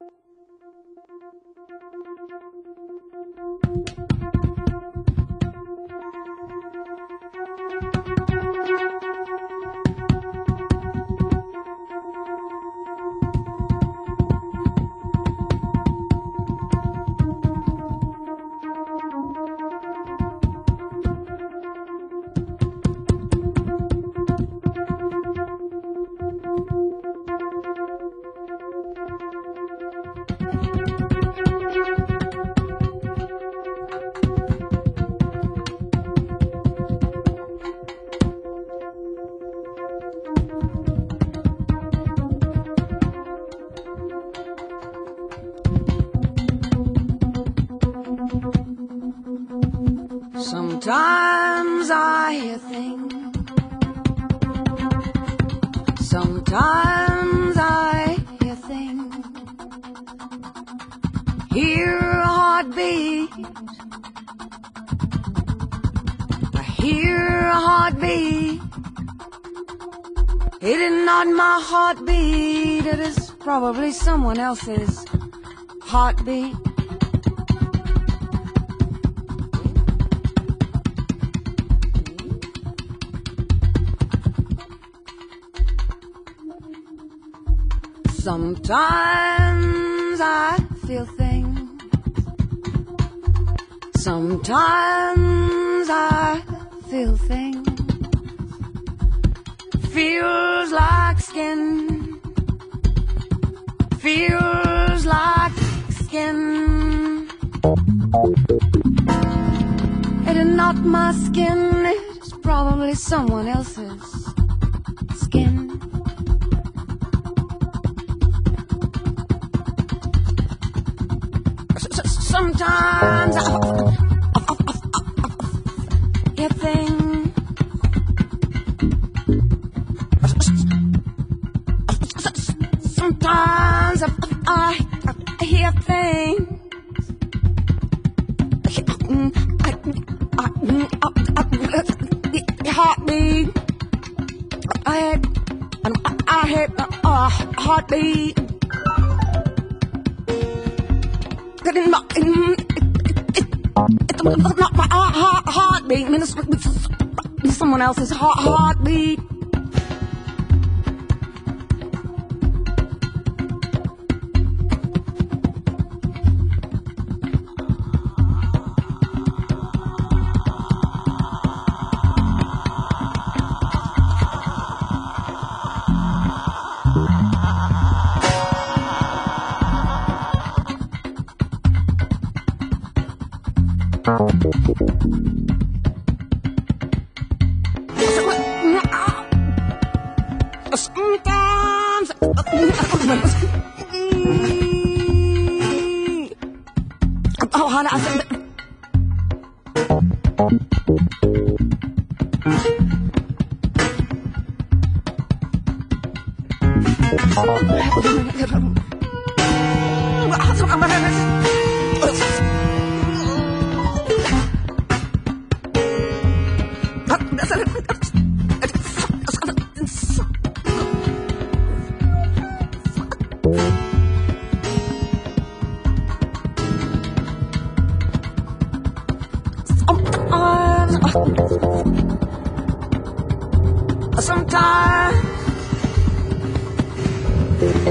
Thank you. Sometimes I hear things. Sometimes I hear things. Hear a heartbeat. I hear a heartbeat. It is not my heartbeat. It is probably someone else's heartbeat. Sometimes I feel things. Sometimes I feel things. Feels like skin. Feels like skin. It is not my skin, it's probably someone else's skin. Oh. i hear things Sometimes I, I hear things. I, I, I, I, The heartbeat I, I, hear the heartbeat. rocket in my in, it, it, it, not my heart, heartbeat. Minister with someone else's heart, heartbeat. Sometimes Oh, Hannah, I said that.